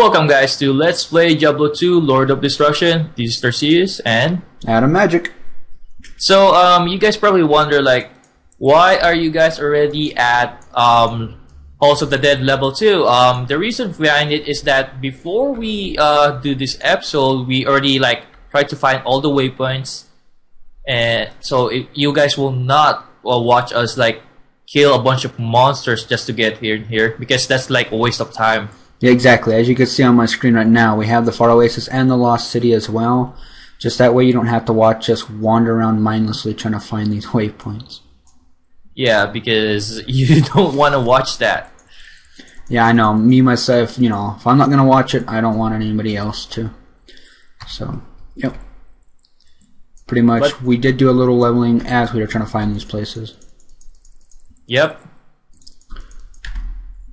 Welcome guys to Let's Play Diablo 2 Lord of Destruction. This is Tarsius and Atom Magik. so um you guys probably wonder like why are you guys already at um Halls of the Dead level 2? Um the reason behind it is that before we uh do this episode we already like tried to find all the waypoints and so it, you guys will not uh, watch us like kill a bunch of monsters just to get here and here because that's like a waste of time. Yeah, exactly. As you can see on my screen right now, we have the Far Oasis and the Lost City as well. Just that way you don't have to watch us wander around mindlessly trying to find these waypoints. Yeah, because you don't want to watch that. Yeah, I know. Me, myself, you know, if I'm not going to watch it, I don't want anybody else to. So, yep. Pretty much, But- we did do a little leveling as we were trying to find these places. Yep.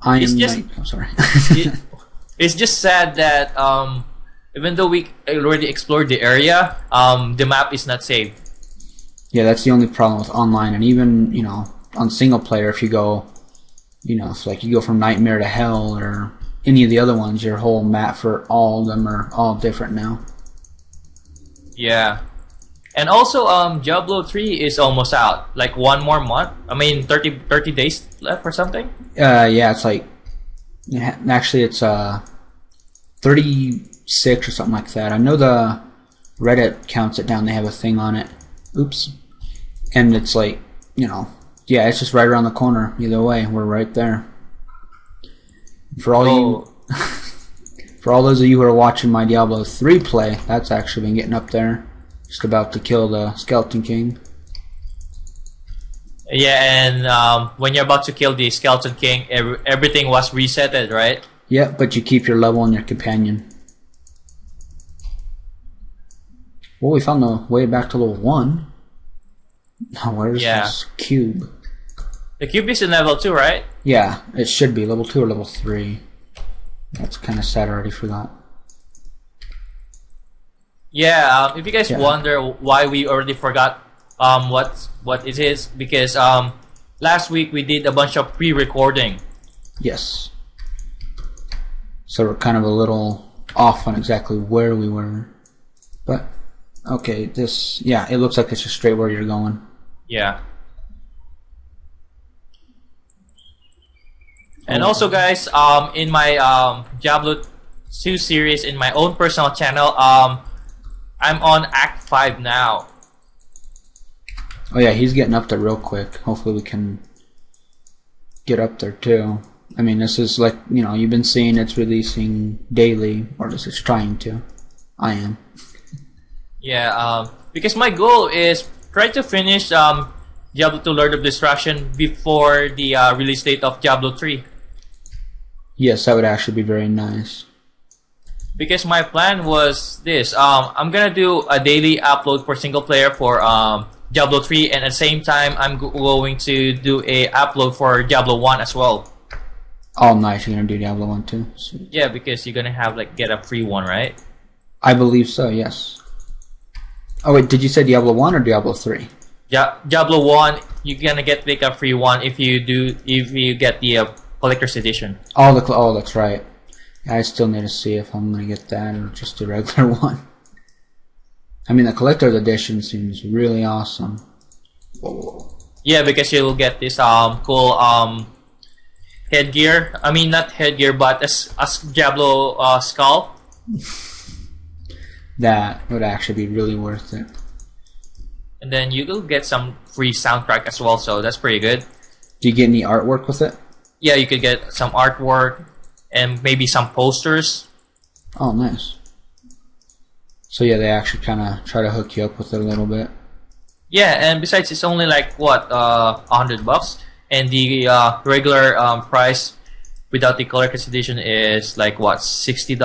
I It's am. just- like- oh, sorry. It- it's just sad that um, even though we already explored the area, um, the map is not saved. Yeah, that's the only problem with online, and even you know on single player, if you go, you know, if like you go from Nightmare to Hell or any of the other ones, your whole map for all of them are all different now. Yeah. And also, um, Diablo 3 is almost out. Like one more month. I mean, 30, 30 days left or something. Uh, yeah, it's like actually it's uh thirty six or something like that. I know the Reddit counts it down. They have a thing on it. Oops, and it's like you know, yeah, it's just right around the corner. Either way, we're right there. For all you Oh, For all those of you who are watching my Diablo 3 play, that's actually been getting up there. Just about to kill the Skeleton King. yeah, and um, when you're about to kill the Skeleton King, ev- everything was resetted, right? Yeah, but you keep your level and your companion. Well, we found the way back to level 1. Now, where's Yeah. this cube? The cube is in level 2, right? Yeah, it should be level 2 or level 3. That's kind of sad, I already forgot. Yeah, um, if you guys Yeah. wonder why we already forgot um, what what it is, because um, last week we did a bunch of pre-recording. Yes. So we're kind of a little off on exactly where we were. But, okay, this, yeah, it looks like it's just straight where you're going. Yeah. And also, guys, um, in my um, Diablo 2 series, in my own personal channel, um, I'm on Act 5 now. Oh yeah, he's getting up there real quick. Hopefully we can get up there too. I mean, this is like, you know, you've been seeing it's releasing daily, or at least it's trying to. I am. Yeah, um, because my goal is try to finish um, Diablo 2 Lord of Destruction before the uh, release date of Diablo 3. Yes, that would actually be very nice. Because my plan was this um, i'm gonna do a daily upload for single player for um, diablo 3 and at the same time i'm going to do a upload for diablo 1 as well Oh, nice! you're gonna do Diablo 1 too. Sweet. yeah because you're gonna have like get a free one right I believe so, yes. Oh wait, did you say Diablo 1 or Diablo 3? Dia- diablo 1 you're gonna get like a free one if you do if you get the uh, collector's edition Oh, the oh, that's right. I still need to see if I'm gonna get that or just the regular one. I mean, the collector's edition seems really awesome. yeah because you'll get this um cool um headgear i mean not headgear but a, s- a s- diablo uh, skull That would actually be really worth it. and then you will get some free soundtrack as well so that's pretty good Do you get any artwork with it? yeah you could get some artwork and maybe some posters Oh, nice. So yeah, they actually kind of try to hook you up with it a little bit. yeah and besides it's only like what uh 100 bucks and the uh, regular um, price without the collector's edition is like what $60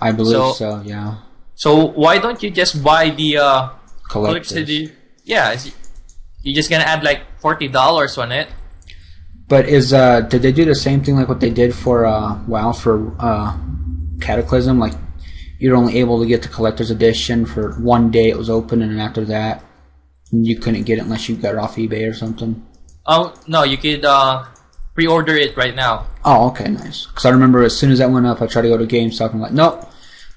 I believe So- so. Yeah, so why don't you just buy the uh, collector's edition yeah you're just gonna add like $40 on it But is uh, did they do the same thing like what they did for uh, WoW for uh, Cataclysm? Like you're only able to get the collector's edition for one day it was open, and after that you couldn't get it unless you got it off eBay or something. oh no you could uh, pre-order it right now. Oh, okay, nice. Because I remember as soon as that went up, I tried to go to GameStop and like, nope,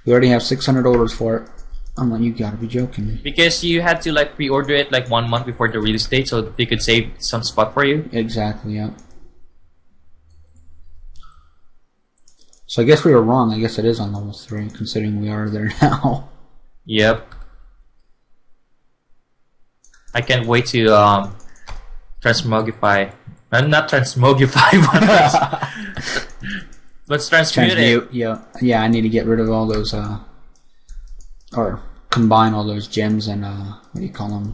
we already have 600 orders for it. I'm like, you gotta be joking me. Because you had to like pre-order it like one month before the release date, so they could save some spot for you. Exactly, yeah. So I guess we were wrong. I guess it is on level 3, considering we are there now. Yep. I can't wait to um, transmogify. Uh, not transmogify, but let's transmute it. Transmute, yeah. Yeah, I need to get rid of all those, uh, or combine all those gems and, uh, what do you call them?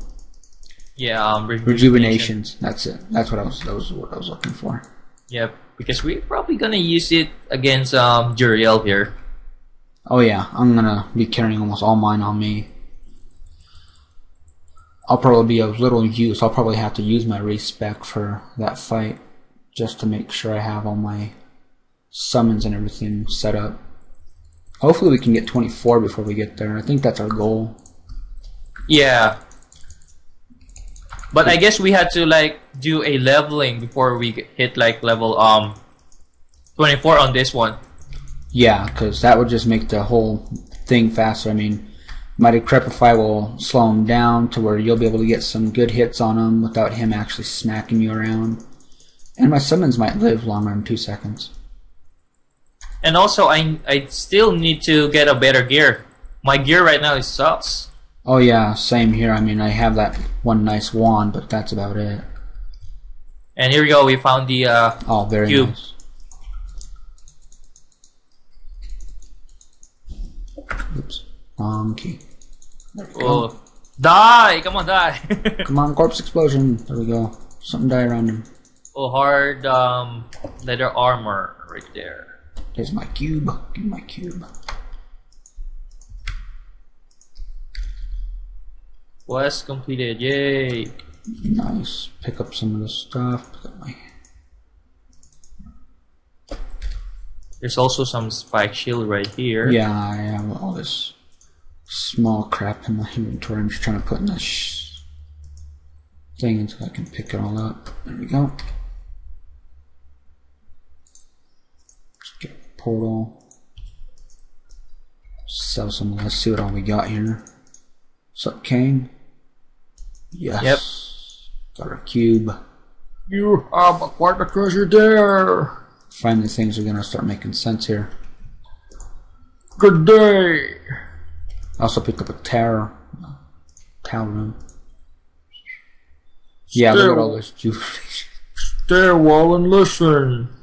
Yeah, um, Rejuvenations. That's it. That's what I was, that was what I was looking for. Yep, because we're probably gonna use it against um, Duriel here. Oh yeah, I'm gonna be carrying almost all mine on me. I'll probably be of little use. I'll probably have to use my respec for that fight just to make sure I have all my summons and everything set up. Hopefully we can get 24 before we get there. I think that's our goal. Yeah. But I guess we had to like do a leveling before we hit like level um 24 on this one. Yeah, because that would just make the whole thing faster. I mean, my Decrepify will slow him down to where you'll be able to get some good hits on him without him actually smacking you around. And my summons might live longer than two seconds. And also I I still need to get a better gear. My gear right now is sucks. Oh yeah, same here. I mean, I have that one nice wand, but that's about it. And here we go, we found the uh Oh, very Cube. nice. Oops, wrong key. Oh, die! Come on, die! Come on, corpse explosion. There we go. Something die around him. oh, hard um leather armor right there. There's my cube. Give me my cube. Quest completed, yay! Nice. Pick up some of the stuff. Pick up my. There's also some spike shield right here. Yeah, I have all this small crap in my inventory. I'm just trying to put in this thing until I can pick it all up. There we go. Just get a portal. Sell some. Let's see what all we got here. What's up, Cain? Yes. Yep. Got our cube. You have quite a treasure there. Finally, things are gonna start making sense here. Good day. I also picked up a tower. Tower room. Yeah, look at all this jewelry. Stay a while and listen.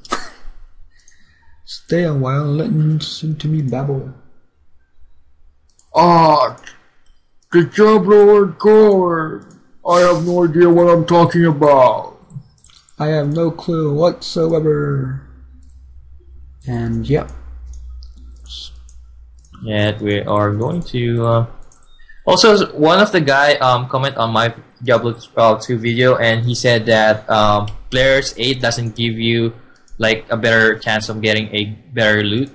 Stay a while and listen to me babble. Ah, the job Lord Cord. I have no idea what I'm talking about. I have no clue whatsoever. And yep. And we are going to. Uh... Also, one of the guy um comment on my Diablo uh, 2 video, and he said that um, Players 8 doesn't give you like a better chance of getting a better loot.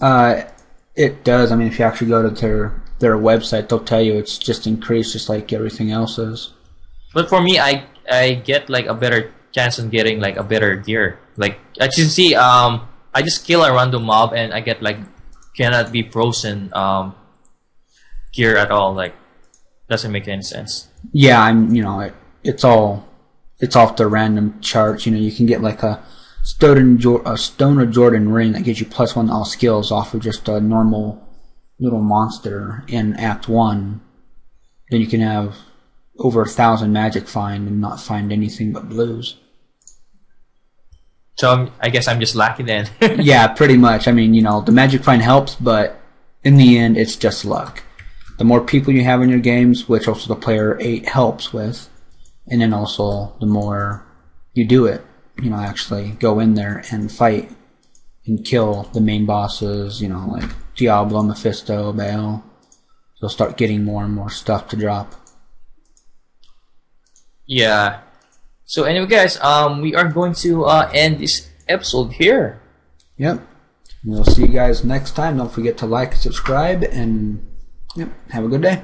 Uh, it does. I mean, if you actually go to their their website, they'll tell you it's just increased, just like everything else is. But for me, I I get like a better chance on getting like a better gear. Like as you see, um, I just kill a random mob and I get like cannot be frozen um gear at all. Like doesn't make any sense. Yeah, I'm. You know, it, it's all it's off the random charts. You know, you can get like a A Stone of Jordan ring that gives you plus one all skills off of just a normal little monster in Act One. Then you can have over a thousand magic find and not find anything but blues. So I'm, I guess I'm just lucky then. yeah, pretty much. I mean, you know, the magic find helps, but in the end, it's just luck. The more people you have in your games, which also the player eight helps with, and then also the more you do it, you know, actually go in there and fight and kill the main bosses, you know, like Diablo, Mephisto, Baal. You'll start getting more and more stuff to drop. yeah. So anyway, guys, um, we are going to uh, end this episode here. Yep. We'll see you guys next time. Don't forget to like, subscribe, and yep, have a good day.